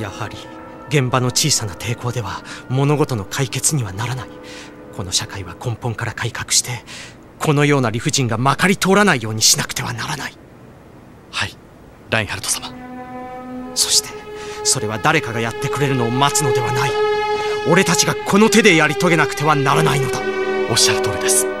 やはり現場の小さな抵抗では物事の解決にはならない。この社会は根本から改革してこのような理不尽がまかり通らないようにしなくてはならない。はい。ラインハルト様。そしてそれは誰かがやってくれるのを待つのではない。俺たちがこの手でやり遂げなくてはならないのだ。おっしゃる通りです。